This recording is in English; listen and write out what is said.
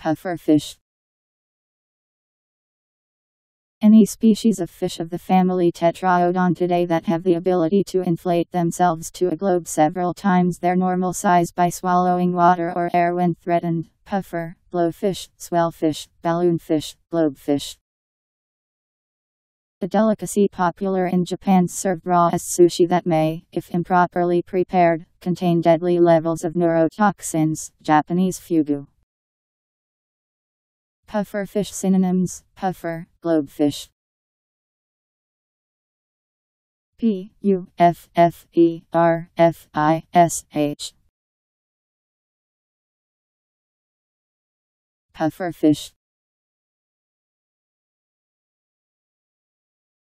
Pufferfish. Any species of fish of the family Tetraodontidae that have the ability to inflate themselves to a globe several times their normal size by swallowing water or air when threatened. Puffer, blowfish, swellfish, balloonfish, globefish. A delicacy popular in Japan served raw as sushi that may, if improperly prepared, contain deadly levels of neurotoxins. Japanese fugu. Pufferfish synonyms Puffer, globefish. P U F F E R F I S H. Pufferfish.